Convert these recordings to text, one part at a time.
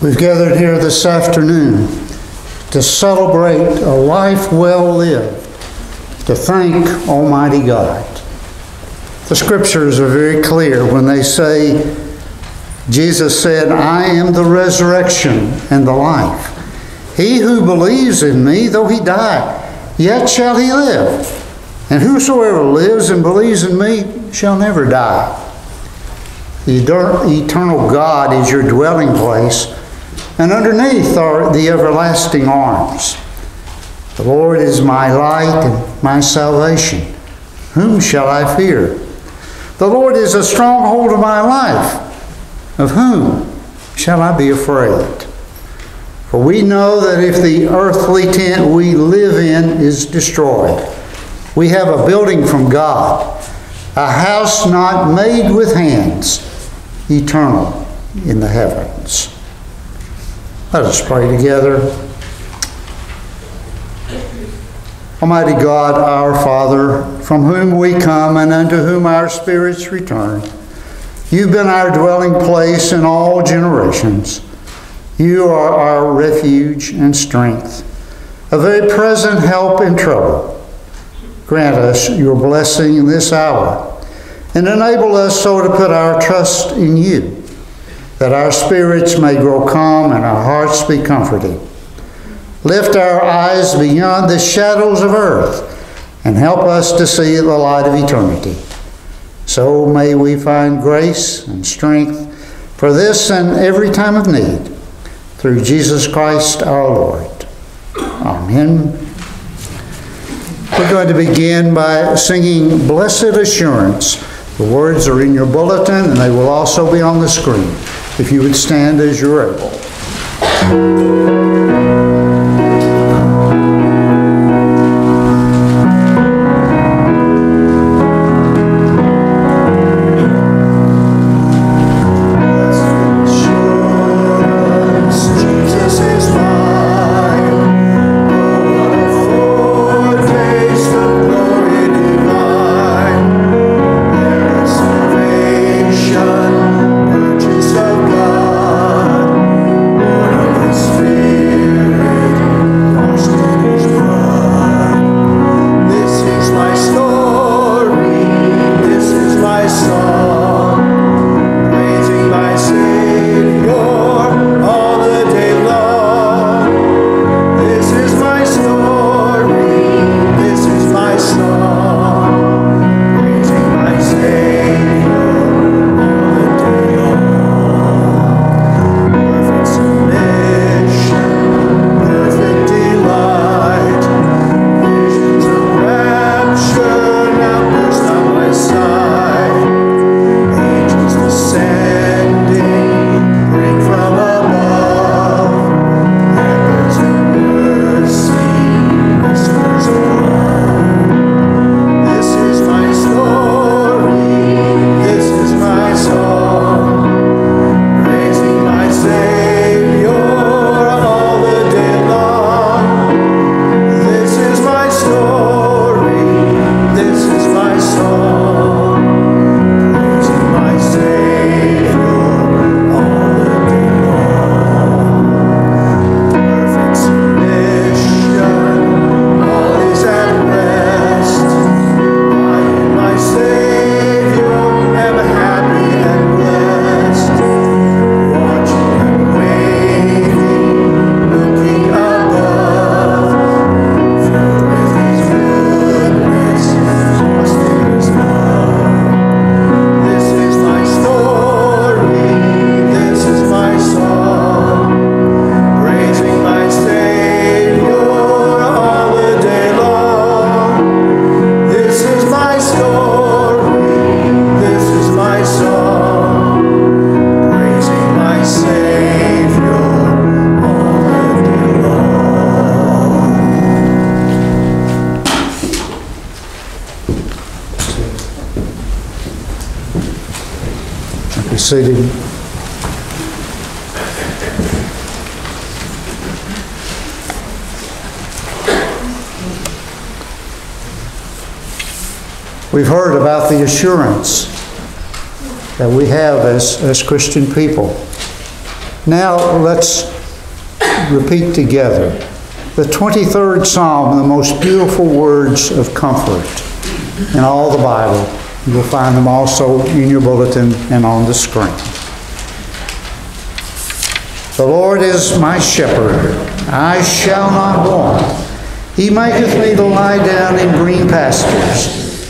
We've gathered here this afternoon to celebrate a life well lived, to thank Almighty God. The scriptures are very clear when they say, Jesus said, I am the resurrection and the life. He who believes in me, though he die, yet shall he live. And whosoever lives and believes in me shall never die. The eternal God is your dwelling place and underneath are the everlasting arms. The Lord is my light and my salvation. Whom shall I fear? The Lord is a stronghold of my life. Of whom shall I be afraid? For we know that if the earthly tent we live in is destroyed, we have a building from God, a house not made with hands, eternal in the heavens. Let us pray together. Almighty God, our Father, from whom we come and unto whom our spirits return, you've been our dwelling place in all generations. You are our refuge and strength, a very present help in trouble. Grant us your blessing in this hour and enable us so to put our trust in you that our spirits may grow calm and our hearts be comforted. Lift our eyes beyond the shadows of earth and help us to see the light of eternity. So may we find grace and strength for this and every time of need. Through Jesus Christ our Lord. Amen. We're going to begin by singing Blessed Assurance. The words are in your bulletin and they will also be on the screen if you would stand as you're able. We've heard about the assurance that we have as, as Christian people. Now let's repeat together the 23rd Psalm, the most beautiful words of comfort in all the Bible. You will find them also in your bulletin and on the screen. The Lord is my shepherd, I shall not want. He maketh me to lie down in green pastures.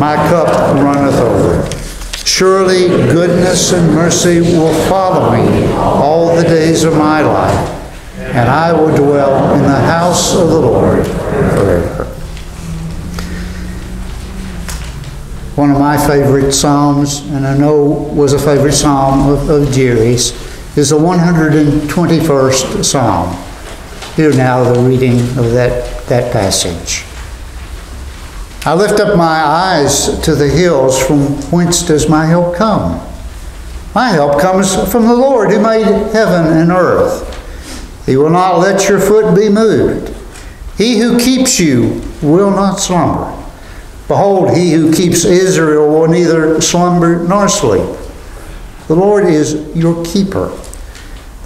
My cup runneth over. Surely goodness and mercy will follow me all the days of my life, and I will dwell in the house of the Lord forever. One of my favorite psalms, and I know was a favorite psalm of, of Jerry's, is the 121st psalm. Hear now the reading of that, that passage. I lift up my eyes to the hills, from whence does my help come? My help comes from the Lord who made heaven and earth. He will not let your foot be moved. He who keeps you will not slumber. Behold, he who keeps Israel will neither slumber nor sleep. The Lord is your keeper.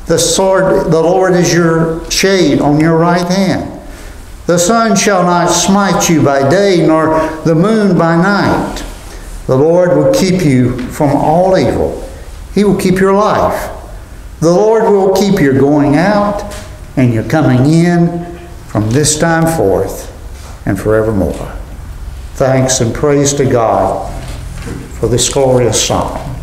The sword, the Lord is your shade on your right hand. The sun shall not smite you by day, nor the moon by night. The Lord will keep you from all evil. He will keep your life. The Lord will keep your going out and your coming in from this time forth and forevermore. Thanks and praise to God for this glorious psalm.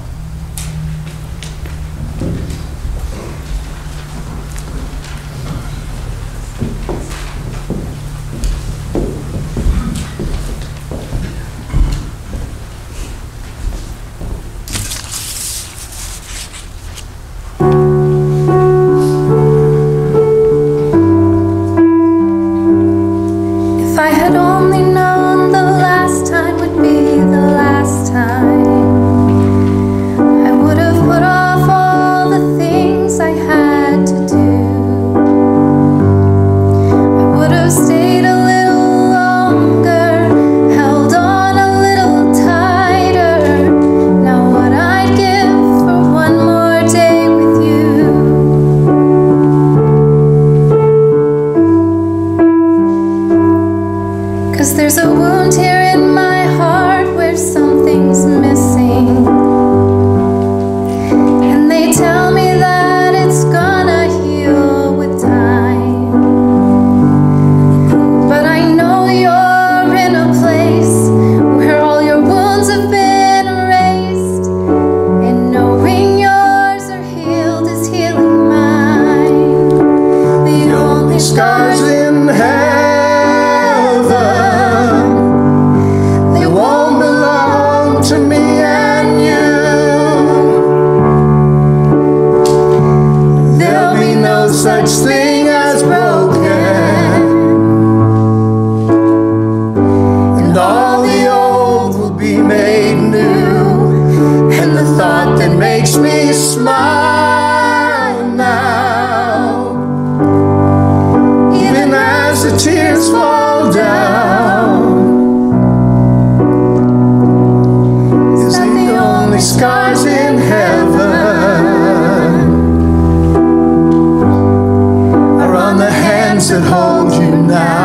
Million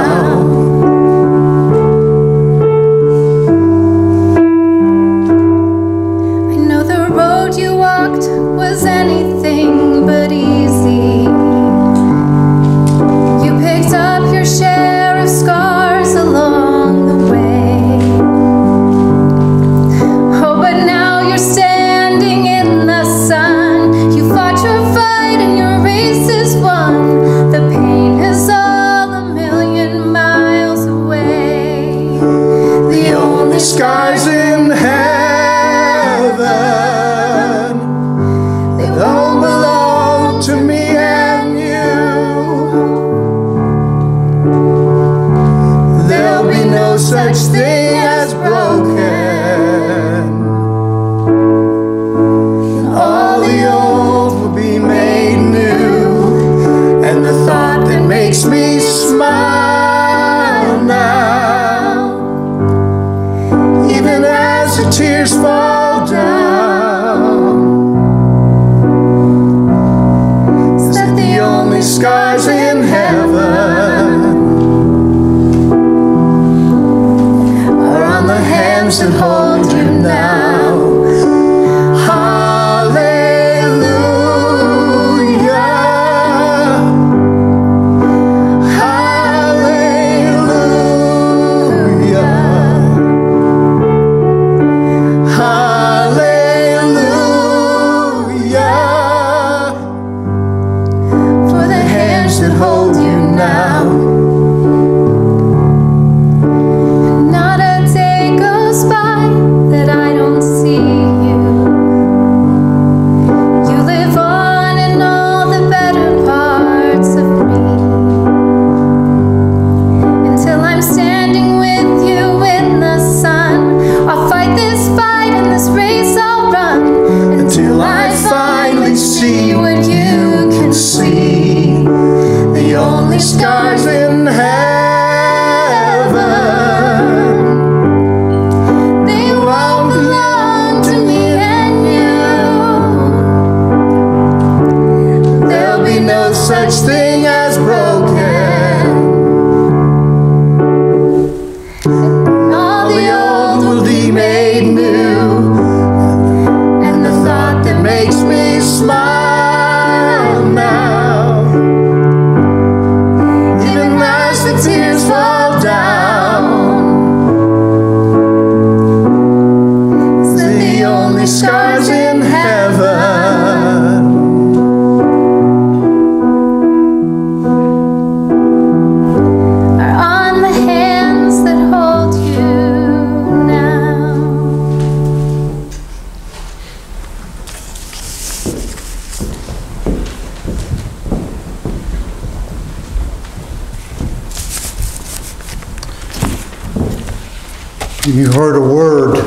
You heard a word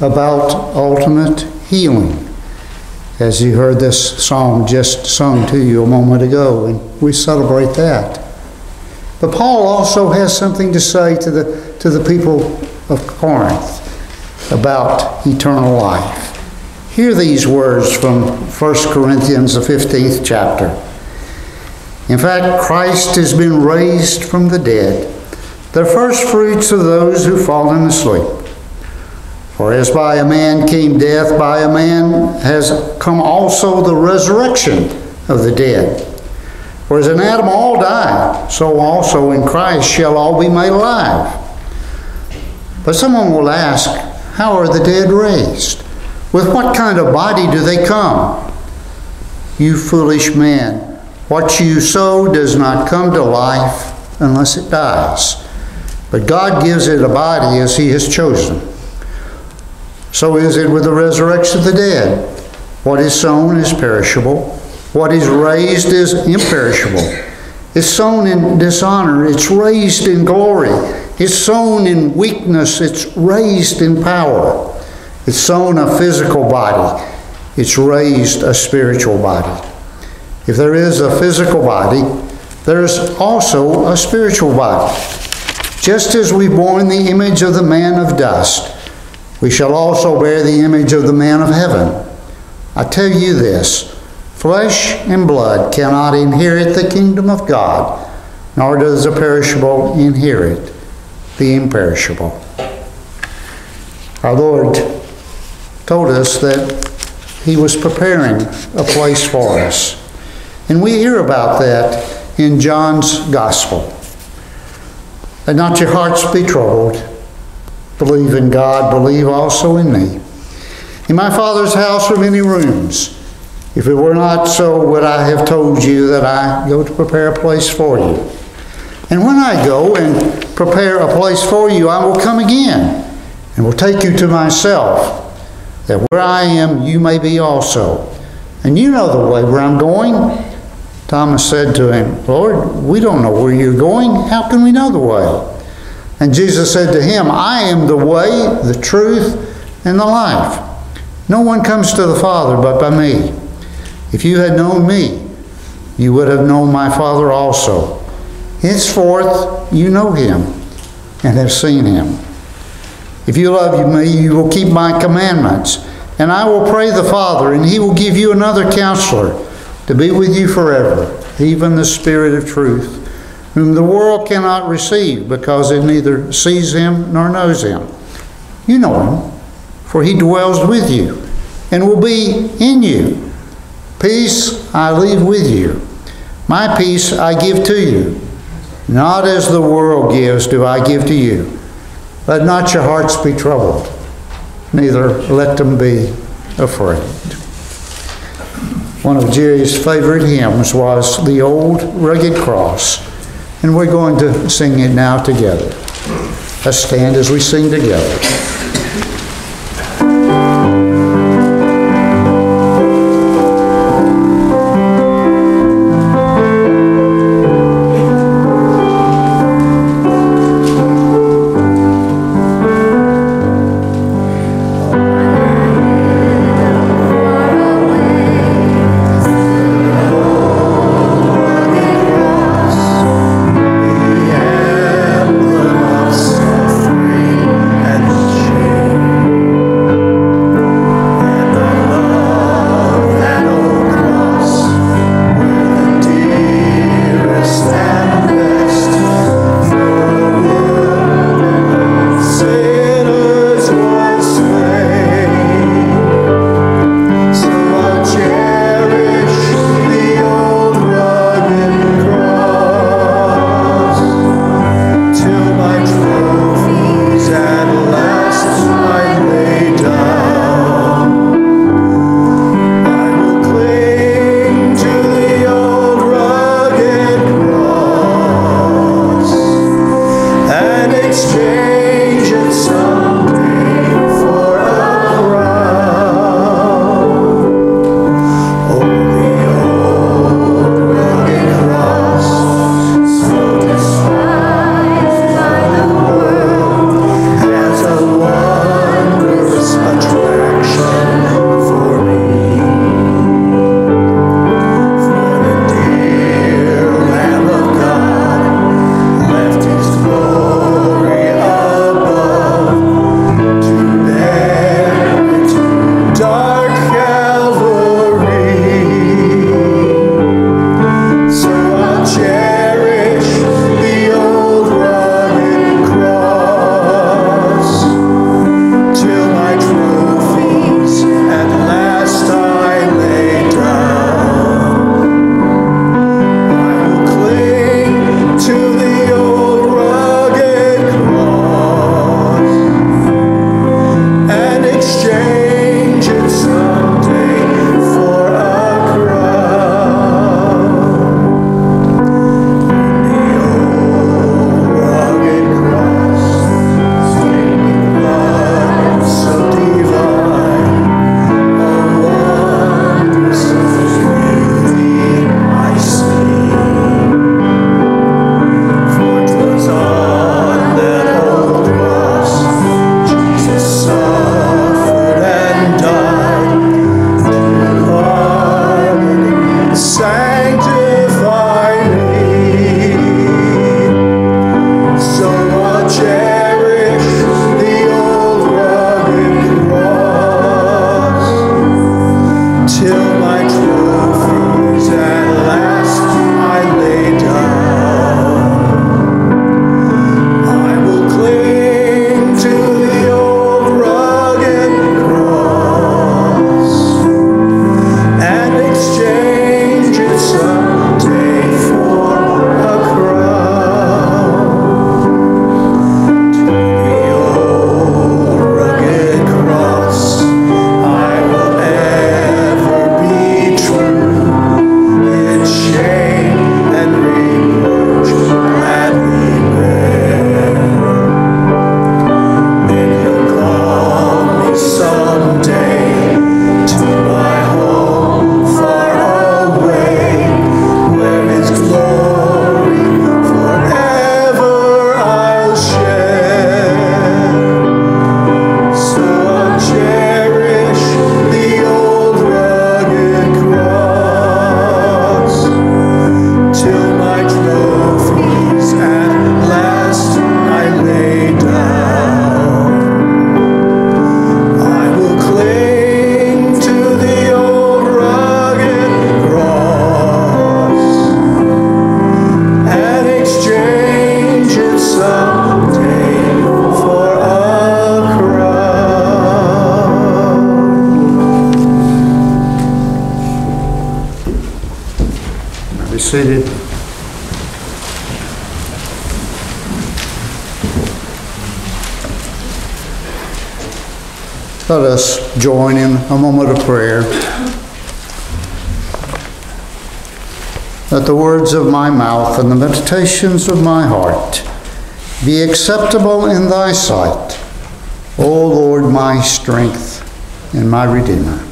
about ultimate healing as you heard this song just sung to you a moment ago, and we celebrate that. But Paul also has something to say to the, to the people of Corinth about eternal life. Hear these words from 1 Corinthians, the 15th chapter. In fact, Christ has been raised from the dead, the first fruits of those who've fallen asleep. For as by a man came death, by a man has come also the resurrection of the dead. For as in Adam all die, so also in Christ shall all be made alive. But someone will ask, how are the dead raised? With what kind of body do they come? You foolish man, what you sow does not come to life unless it dies. But God gives it a body as He has chosen. So is it with the resurrection of the dead. What is sown is perishable, what is raised is imperishable. It's sown in dishonor, it's raised in glory. It's sown in weakness, it's raised in power. It's sown a physical body, it's raised a spiritual body. If there is a physical body, there's also a spiritual body. Just as we borne the image of the man of dust, we shall also bear the image of the man of heaven. I tell you this flesh and blood cannot inherit the kingdom of God, nor does the perishable inherit the imperishable. Our Lord told us that He was preparing a place for us. And we hear about that in John's Gospel. Let not your hearts be troubled. Believe in God, believe also in me. In my Father's house are many rooms. If it were not so, would I have told you that I go to prepare a place for you? And when I go and prepare a place for you, I will come again and will take you to myself, that where I am, you may be also. And you know the way where I'm going. Thomas said to him, Lord, we don't know where you're going. How can we know the way? And Jesus said to him, I am the way, the truth, and the life. No one comes to the Father but by me. If you had known me, you would have known my Father also. Henceforth you know him and have seen him. If you love me, you will keep my commandments. And I will pray the Father, and he will give you another counselor to be with you forever, even the Spirit of truth, whom the world cannot receive because it neither sees him nor knows him. You know him, for he dwells with you and will be in you. Peace I leave with you. My peace I give to you. Not as the world gives do I give to you. Let not your hearts be troubled, neither let them be afraid. One of Jerry's favorite hymns was The Old Rugged Cross, and we're going to sing it now together. Let's stand as we sing together. seated. Let us join in a moment of prayer. That the words of my mouth and the meditations of my heart be acceptable in thy sight, O Lord, my strength and my Redeemer.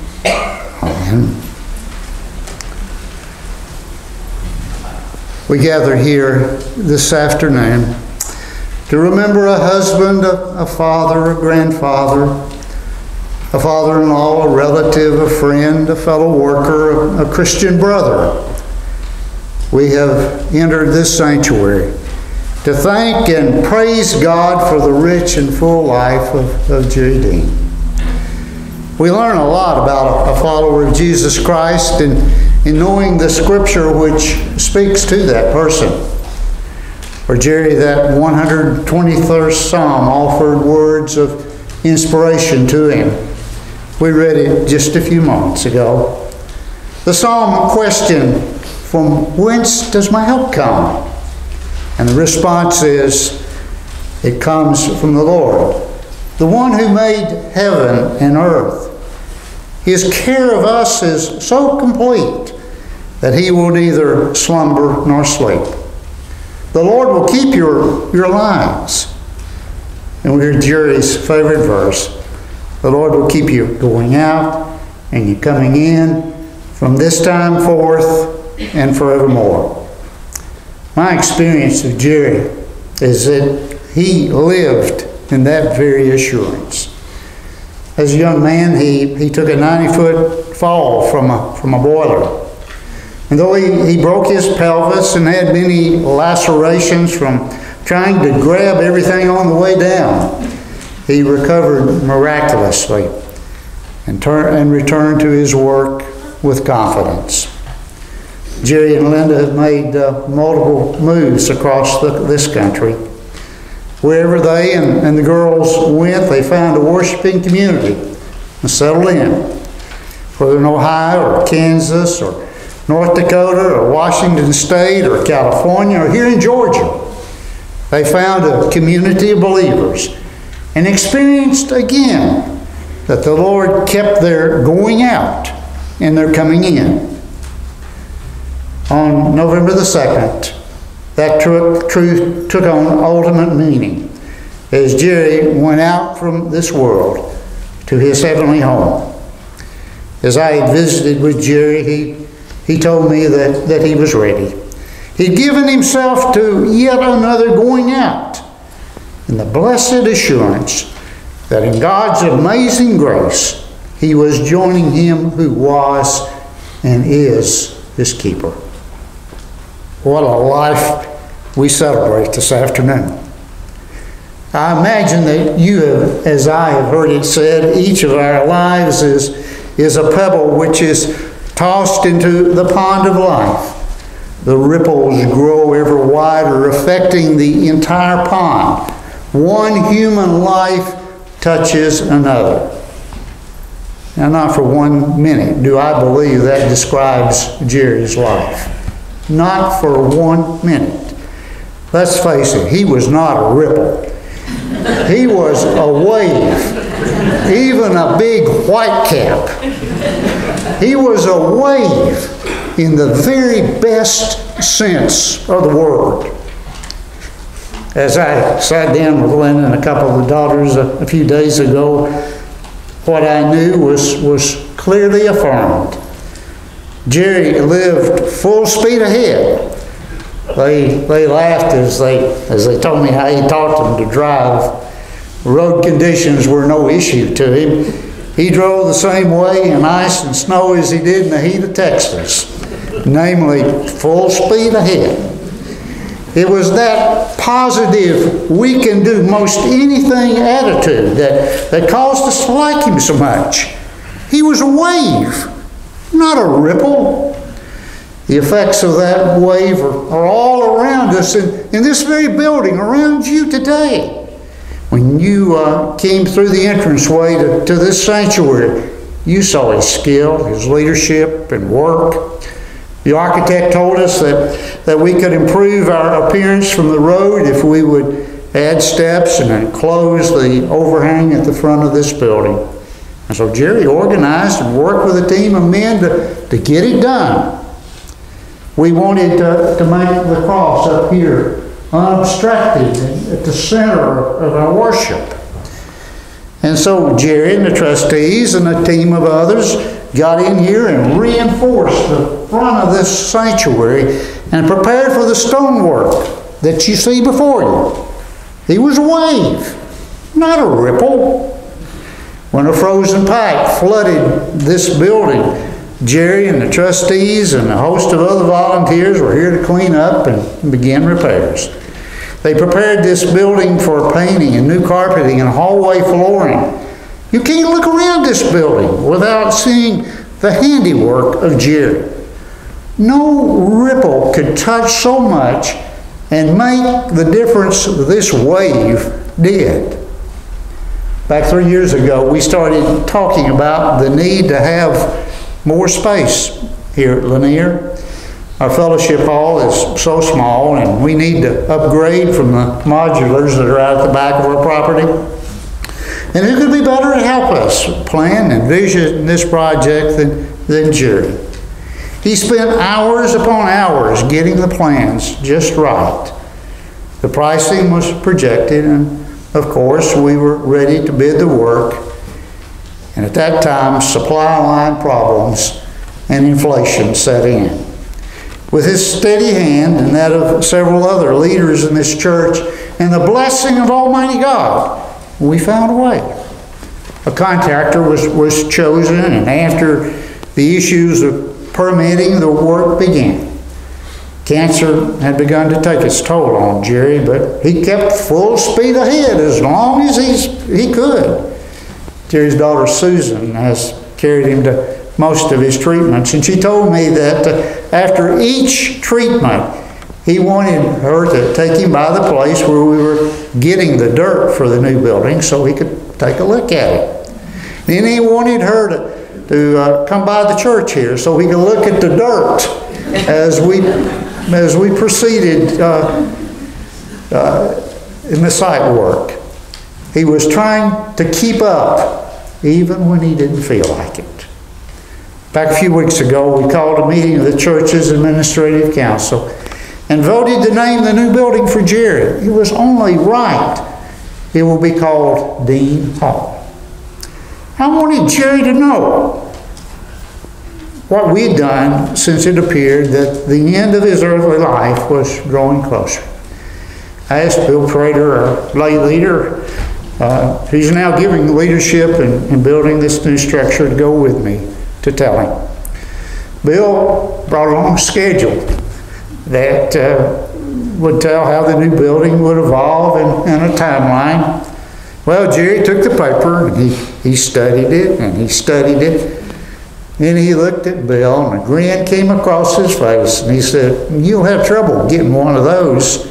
Amen. We gather here this afternoon to remember a husband, a, a father, a grandfather, a father in law, a relative, a friend, a fellow worker, a, a Christian brother. We have entered this sanctuary to thank and praise God for the rich and full life of, of Dean. We learn a lot about a, a follower of Jesus Christ in, in knowing the scripture which speaks to that person. For Jerry, that 123rd Psalm offered words of inspiration to him. We read it just a few moments ago. The psalm questioned, From whence does my help come? And the response is, It comes from the Lord, the one who made heaven and earth. His care of us is so complete that he will neither slumber nor sleep. The Lord will keep your, your lives. And we hear Jerry's favorite verse The Lord will keep you going out and you coming in from this time forth and forevermore. My experience of Jerry is that he lived in that very assurance. As a young man, he, he took a 90 foot fall from a, from a boiler. And though he, he broke his pelvis and had many lacerations from trying to grab everything on the way down, he recovered miraculously and, turn, and returned to his work with confidence. Jerry and Linda have made uh, multiple moves across the, this country. Wherever they and, and the girls went, they found a worshiping community and settled in. Whether in Ohio or Kansas or North Dakota or Washington State or California or here in Georgia, they found a community of believers and experienced again that the Lord kept their going out and their coming in. On November the 2nd, that truth took on ultimate meaning as Jerry went out from this world to his heavenly home. As I had visited with Jerry, he, he told me that, that he was ready. He'd given himself to yet another going out in the blessed assurance that in God's amazing grace, he was joining him who was and is his keeper. What a life we celebrate this afternoon. I imagine that you have, as I have heard it said, each of our lives is, is a pebble which is tossed into the pond of life. The ripples grow ever wider, affecting the entire pond. One human life touches another. Now, not for one minute do I believe that describes Jerry's life. Not for one minute. Let's face it, he was not a ripple. He was a wave, even a big white cap. He was a wave in the very best sense of the word. As I sat down with Lynn and a couple of the daughters a, a few days ago, what I knew was, was clearly affirmed. Jerry lived full speed ahead they, they laughed as they, as they told me how he taught them to drive. Road conditions were no issue to him. He drove the same way in ice and snow as he did in the heat of Texas, namely full speed ahead. It was that positive, we can do most anything attitude that, that caused us to like him so much. He was a wave, not a ripple. The effects of that wave are, are all around us in, in this very building, around you today. When you uh, came through the entranceway to, to this sanctuary, you saw his skill, his leadership, and work. The architect told us that, that we could improve our appearance from the road if we would add steps and enclose the overhang at the front of this building. And so Jerry organized and worked with a team of men to, to get it done. We wanted to, to make the cross up here unobstructed at the center of our worship. And so Jerry and the trustees and a team of others got in here and reinforced the front of this sanctuary and prepared for the stonework that you see before you. He was a wave, not a ripple. When a frozen pipe flooded this building, Jerry and the trustees and a host of other volunteers were here to clean up and begin repairs. They prepared this building for painting and new carpeting and hallway flooring. You can't look around this building without seeing the handiwork of Jerry. No ripple could touch so much and make the difference this wave did. Back three years ago, we started talking about the need to have more space here at Lanier. Our fellowship hall is so small and we need to upgrade from the modulars that are out at the back of our property. And who could be better to help us plan and vision this project than, than Jerry? He spent hours upon hours getting the plans just right. The pricing was projected and of course we were ready to bid the work. And at that time, supply line problems and inflation set in. With his steady hand and that of several other leaders in this church and the blessing of Almighty God, we found a way. A contractor was, was chosen, and after the issues of permitting, the work began. Cancer had begun to take its toll on Jerry, but he kept full speed ahead as long as he could. Jerry's daughter Susan has carried him to most of his treatments, and she told me that uh, after each treatment, he wanted her to take him by the place where we were getting the dirt for the new building so he could take a look at it. Then he wanted her to, to uh, come by the church here so he could look at the dirt as we, as we proceeded uh, uh, in the site work. He was trying to keep up even when he didn't feel like it. Back a few weeks ago, we called a meeting of the church's administrative council and voted to name the new building for Jerry. It was only right. It will be called Dean Hall. I wanted Jerry to know what we'd done since it appeared that the end of his earthly life was drawing closer. I asked Bill Prater, our lay leader, uh, he's now giving the leadership in, in building this new structure to go with me to tell him. Bill brought along a schedule that uh, would tell how the new building would evolve and, and a timeline. Well, Jerry took the paper and he, he studied it and he studied it. Then he looked at Bill and a grin came across his face and he said, You'll have trouble getting one of those.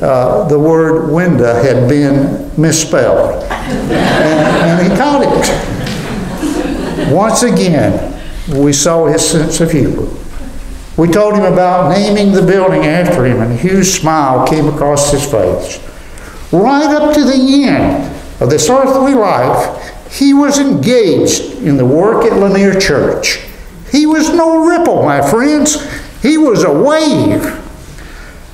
Uh, the word window had been misspelled. and, and he caught it. Once again, we saw his sense of humor. We told him about naming the building after him, and a huge smile came across his face. Right up to the end of this earthly life, he was engaged in the work at Lanier Church. He was no ripple, my friends. He was a wave.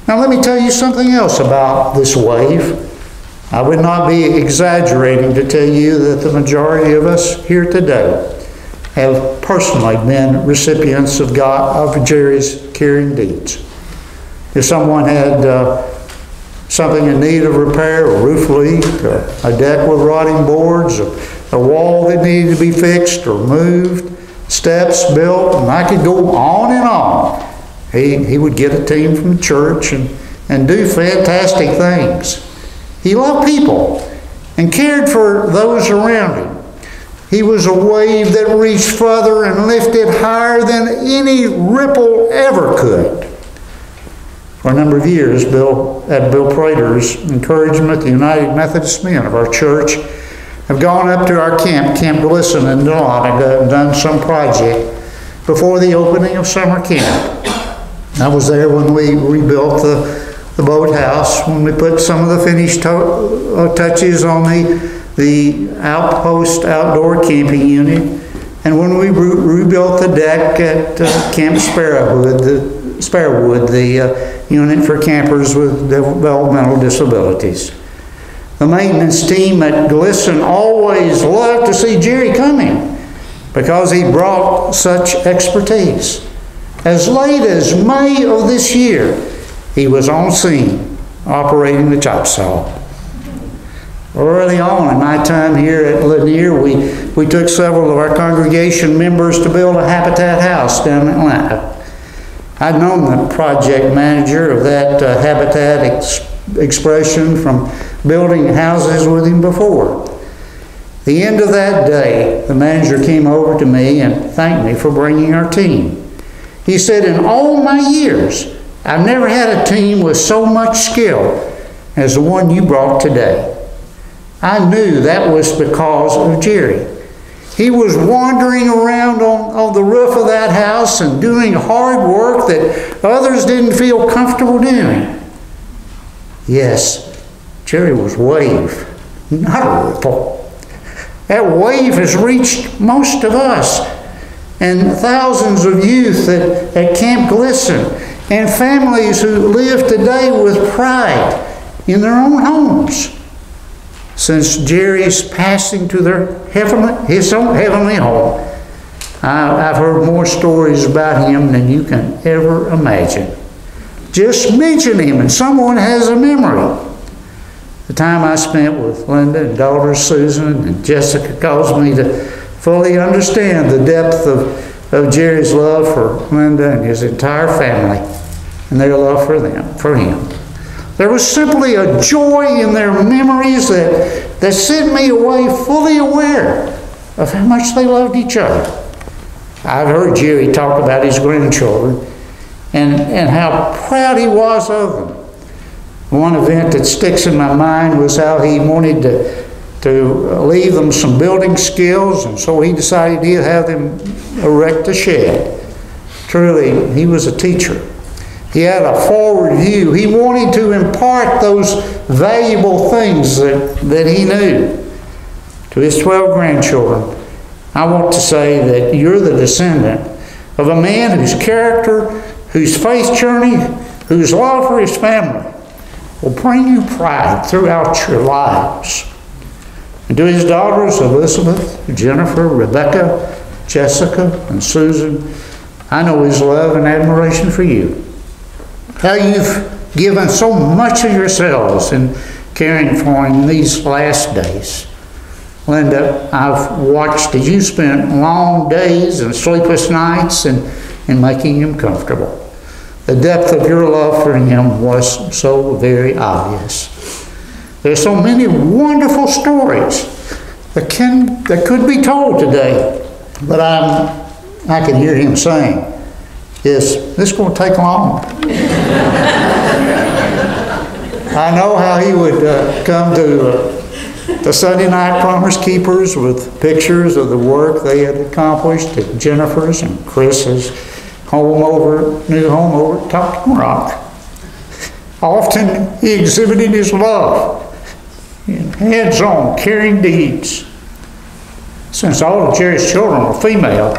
Now, let me tell you something else about this wave. I would not be exaggerating to tell you that the majority of us here today have personally been recipients of God of Jerry's caring deeds. If someone had uh, something in need of repair, a roof leak, a deck with rotting boards, a, a wall that needed to be fixed or moved, steps built, and I could go on and on. He, he would get a team from the church and, and do fantastic things. He loved people and cared for those around him. He was a wave that reached further and lifted higher than any ripple ever could. For a number of years, Bill, at Bill Prater's encouragement, the United Methodist Men of our church have gone up to our camp, Camp Glisson in Dahlonega, and done some project before the opening of summer camp. I was there when we rebuilt the, the boathouse, when we put some of the finished uh, touches on the the outpost outdoor camping unit, and when we re- rebuilt the deck at uh, Camp Sparrowwood, the Sparrowwood, the uh, unit for campers with developmental disabilities. The maintenance team at Glisson always loved to see Jerry coming because he brought such expertise. As late as May of this year, he was on scene operating the chop saw. Early on in my time here at Lanier, we, we took several of our congregation members to build a Habitat house down in Atlanta. I'd known the project manager of that uh, Habitat ex- expression from building houses with him before. The end of that day, the manager came over to me and thanked me for bringing our team. He said, In all my years, I've never had a team with so much skill as the one you brought today. I knew that was because of Jerry. He was wandering around on, on the roof of that house and doing hard work that others didn't feel comfortable doing. Yes, Jerry was wave, not a ripple. That wave has reached most of us and thousands of youth at, at Camp Glisson and families who live today with pride in their own homes since Jerry's passing to their heavenly, his own heavenly home. I, have heard more stories about him than you can ever imagine. Just mention him and someone has a memory. The time I spent with Linda and daughter Susan and Jessica caused me to fully understand the depth of, of Jerry's love for Linda and his entire family and their love for them, for him. There was simply a joy in their memories that, that sent me away fully aware of how much they loved each other. I've heard Jerry talk about his grandchildren and, and how proud he was of them. One event that sticks in my mind was how he wanted to, to leave them some building skills, and so he decided he'd have them erect a shed. Truly, he was a teacher. He had a forward view. He wanted to impart those valuable things that, that he knew to his 12 grandchildren. I want to say that you're the descendant of a man whose character, whose faith journey, whose love for his family will bring you pride throughout your lives. And to his daughters, Elizabeth, Jennifer, Rebecca, Jessica, and Susan, I know his love and admiration for you how you've given so much of yourselves in caring for him these last days. Linda, I've watched as you spent long days and sleepless nights in, in making him comfortable. The depth of your love for him was so very obvious. There's so many wonderful stories that can that could be told today, but I'm I can hear him saying, "Is this going to take long?" I know how he would uh, come to uh, the Sunday night Promise Keepers with pictures of the work they had accomplished at Jennifer's and Chris's home over, new home over Top Rock. Often he exhibited his love in hands on, caring deeds. Since all of Jerry's children were female,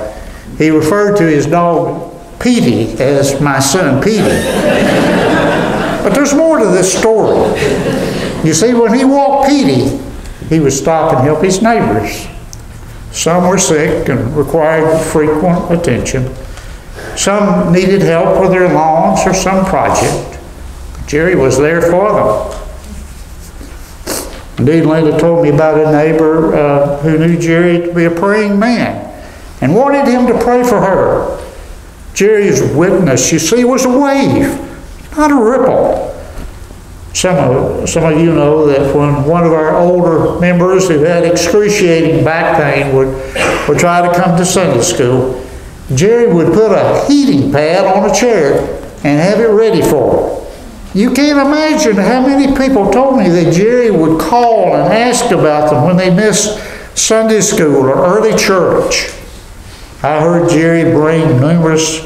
he referred to his dog Petey as my son Petey. But there's more to this story. You see, when he walked Petey, he would stop and help his neighbors. Some were sick and required frequent attention. Some needed help with their lawns or some project. Jerry was there for them. Indeed, Linda told me about a neighbor uh, who knew Jerry to be a praying man and wanted him to pray for her. Jerry's witness, you see, was a wave not a ripple. Some of, some of you know that when one of our older members who had excruciating back pain would, would try to come to Sunday school, Jerry would put a heating pad on a chair and have it ready for him. You can't imagine how many people told me that Jerry would call and ask about them when they missed Sunday school or early church. I heard Jerry bring numerous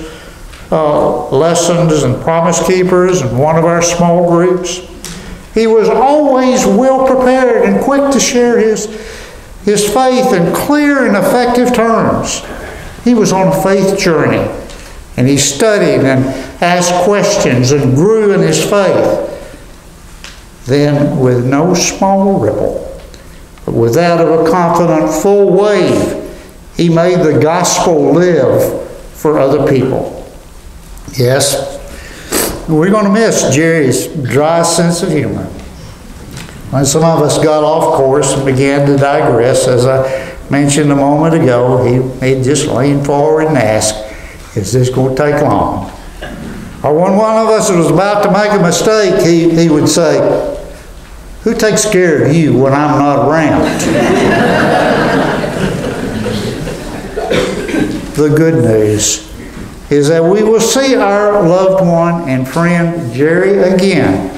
uh, lessons and promise keepers in one of our small groups. He was always well prepared and quick to share his, his faith in clear and effective terms. He was on a faith journey, and he studied and asked questions and grew in his faith. Then, with no small ripple, but with that of a confident full wave, he made the gospel live for other people. Yes, we're going to miss Jerry's dry sense of humor. When some of us got off course and began to digress, as I mentioned a moment ago, he, he'd just lean forward and ask, Is this going to take long? Or when one of us was about to make a mistake, he, he would say, Who takes care of you when I'm not around? the good news is that we will see our loved one and friend Jerry again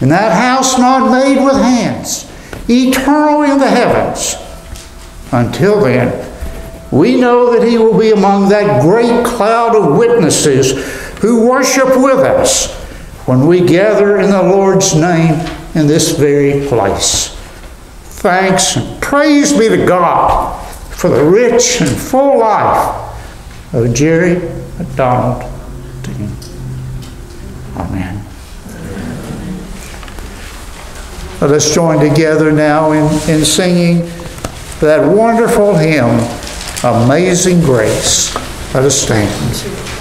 in that house not made with hands, eternal in the heavens. Until then, we know that he will be among that great cloud of witnesses who worship with us when we gather in the Lord's name in this very place. Thanks and praise be to God for the rich and full life of Jerry McDonald Dean. Amen. Let us join together now in, in singing that wonderful hymn, Amazing Grace. Let us stand.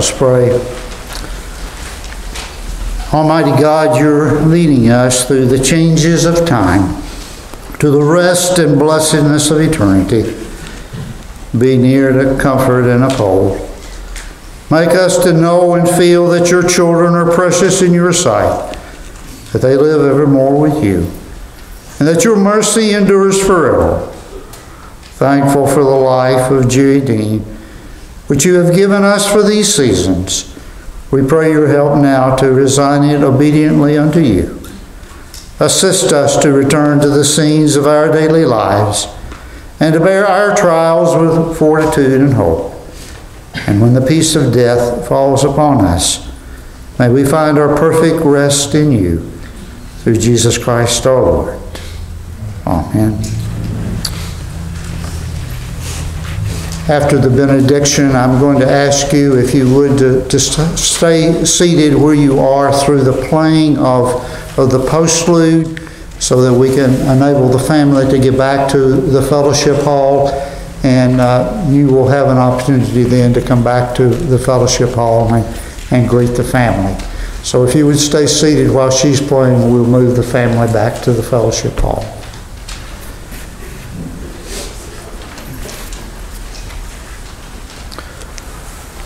Us pray. Almighty God, you're leading us through the changes of time to the rest and blessedness of eternity. Be near to comfort and uphold. Make us to know and feel that your children are precious in your sight, that they live evermore with you, and that your mercy endures forever. Thankful for the life of Jerry Dean, which you have given us for these seasons. We pray your help now to resign it obediently unto you. Assist us to return to the scenes of our daily lives and to bear our trials with fortitude and hope. And when the peace of death falls upon us, May we find our perfect rest in you through Jesus Christ our Lord. Amen. After the benediction, I'm going to ask you, if you would, to, to stay seated where you are through the playing of, of the postlude so that we can enable the family to get back to the fellowship hall. And uh, you will have an opportunity then to come back to the fellowship hall and, and greet the family. So if you would stay seated while she's playing, we'll move the family back to the fellowship hall.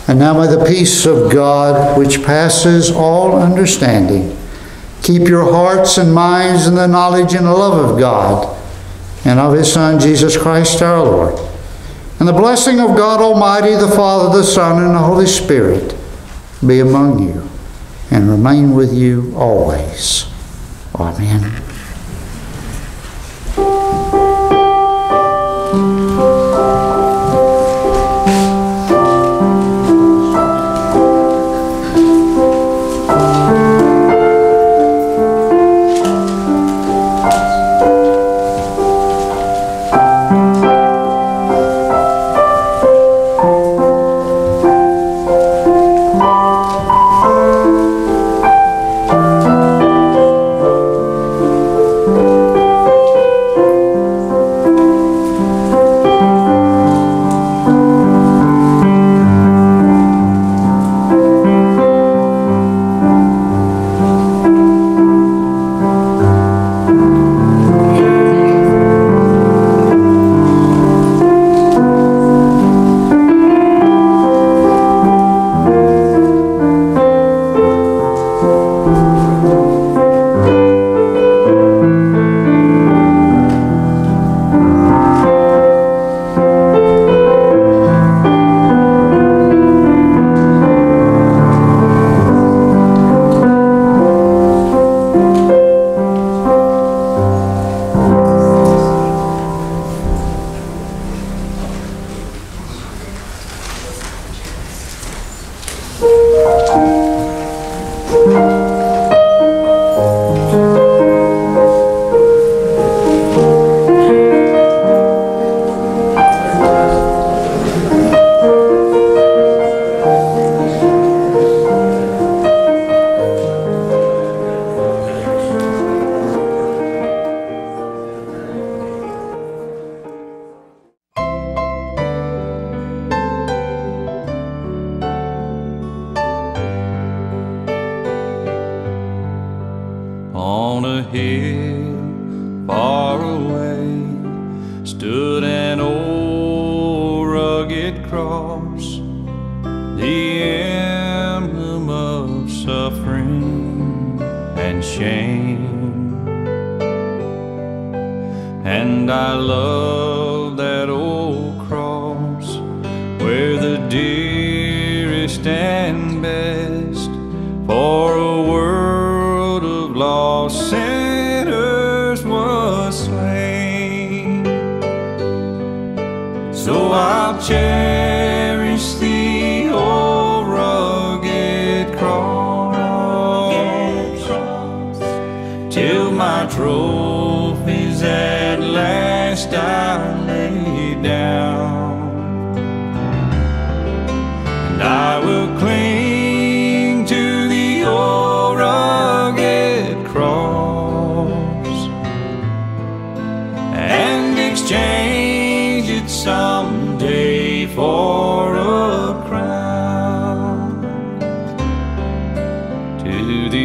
And now may the peace of God, which passes all understanding, keep your hearts and minds in the knowledge and love of God and of His Son, Jesus Christ our Lord. And the blessing of God Almighty, the Father, the Son, and the Holy Spirit be among you and remain with you always. Amen.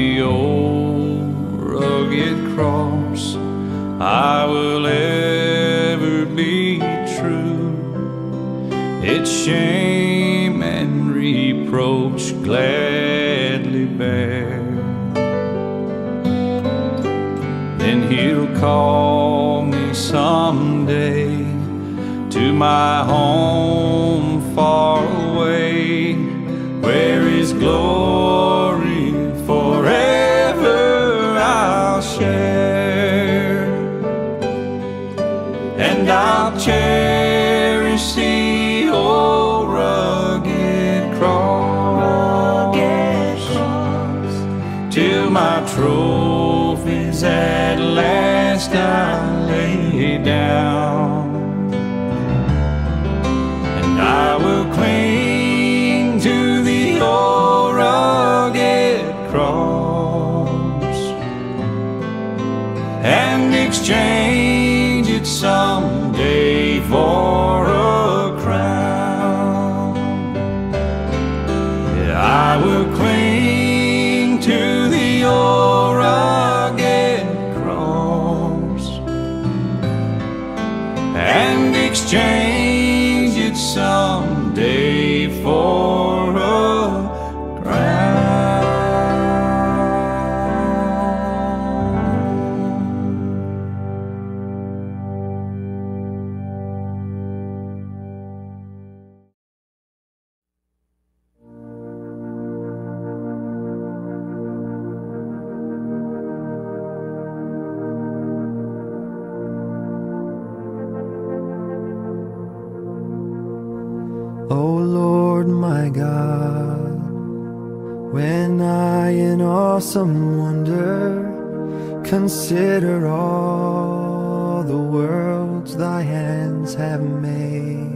The old rugged cross I will ever be true. Its shame and reproach gladly bear. Then he'll call me someday to my home far awesome wonder. Consider all the worlds thy hands have made,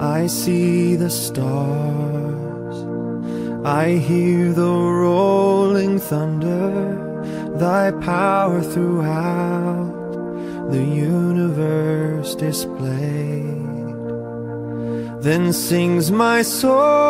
I see the stars, I hear the rolling thunder, thy power throughout the universe displayed. Then sings my soul,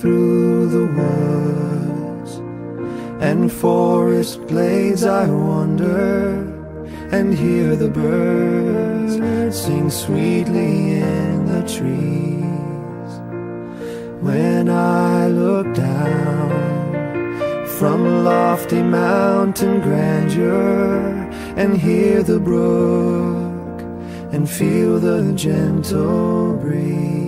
Through the woods and forest glades I wander and hear the birds sing sweetly in the trees. When I look down from lofty mountain grandeur and hear the brook and feel the gentle breeze.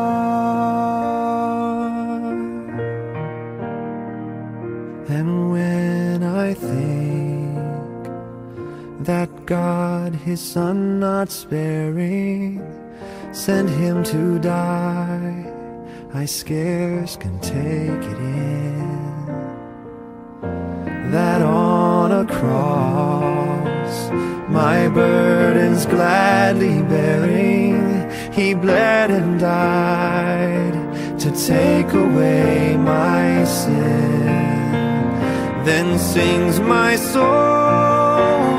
That God, his son not sparing, sent him to die, I scarce can take it in. That on a cross, my burdens gladly bearing, he bled and died to take away my sin. Then sings my soul,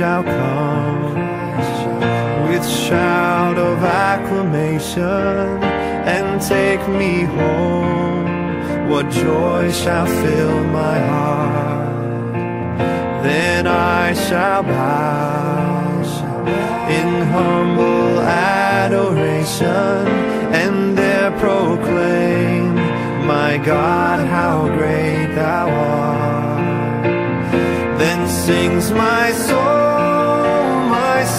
Shall come with shout of acclamation and take me home, what joy shall fill my heart? Then I shall bow in humble adoration and there proclaim, My God, how great thou art. Then sings my soul,